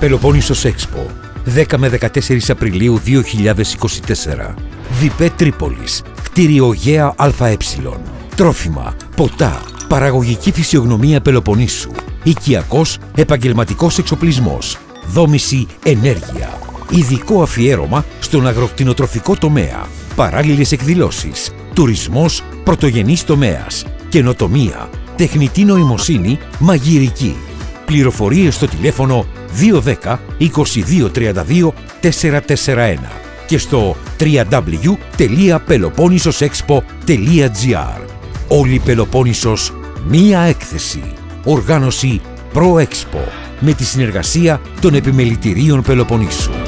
Πελοπόννησος Expo 10 με 14 Απριλίου 2024 Διπέ Τρίπολης Κτίριο Γέα ΑΕ Τρόφιμα, ποτά, παραγωγική φυσιογνωμία Πελοποννήσου. Οικιακός επαγγελματικός εξοπλισμός. Δόμηση ενέργεια. Ειδικό αφιέρωμα στον αγροκτηνοτροφικό τομέα. Παράλληλες εκδηλώσεις. Τουρισμός πρωτογενής τομέας. Καινοτομία. Τεχνητή νοημοσύνη Μαγειρική. Πληροφορίες στο τηλέφωνο 210 2232 441 και στο www.peloponnesosexpo.gr Όλη Πελοπόννησος, μία έκθεση. Οργάνωση Pro Expo με τη συνεργασία των επιμελητηρίων Πελοποννήσου.